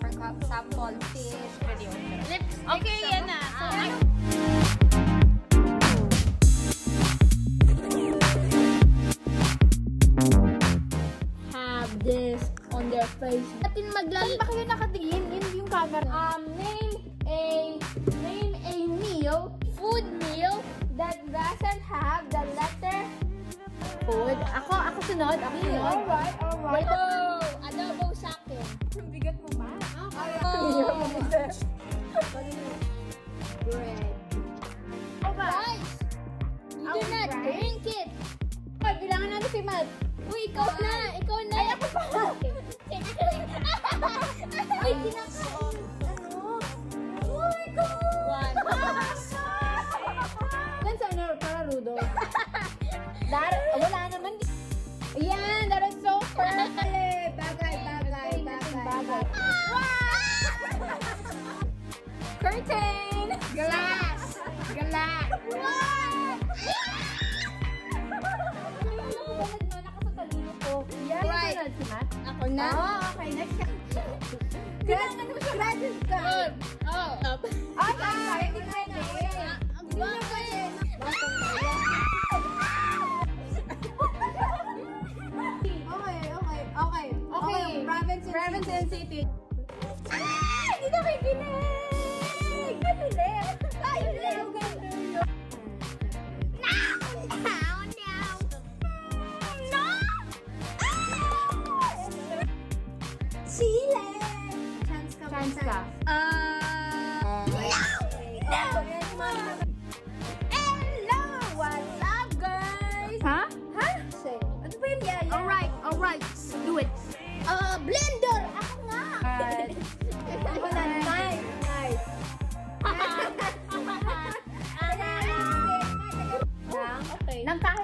For example, fish, Lipstick Okay, yan na. So, next have this on their face. Atin maglalaro. Saan ba kayo nakatingin? Yun yung camera. Um, name a name a meal, food meal that doesn't have the letter food. Ako, ako sunod. Ako sunod. Alright, alright. Adobo! Adobo sa akin. Ang bigat mo Bread. Rice! You do not drink it! Ay, bilangan natin si Matt. Uy, ikaw na! Ikaw na! Ay, ako pa! Uy, kinakain. Ano? Oh my God! One. Yan sa ano, para Rudo. Dar, wala naman. Yan, that is so perfect. Curtain! Glass! Glass! Matt. Ako na? Oh, okay, next. Kailangan mo siya glasses ka. Good. Oh. Up. Tama. Hindi ka na. Okay, okay, okay. Okay. Province and Province city. and city. Ah, hindi na kikinig! Galing! Galing! Galing! Chile! Chance ka. Chance ka. Ah. No! Hello! What's up, guys? Ha? Ha? Ano ba yung yaya? Alright, alright. Do it. Uh, blender!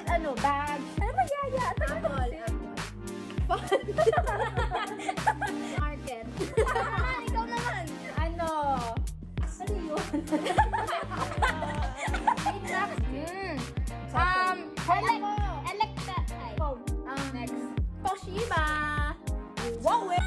Ano, bag. Ano ba yaya? Apple. Market. Ikaw naman. Ano? Ano yun? Mm. Um, elec Electa. Ay. Phone. Um, Next. Toshiba. Wow, eh.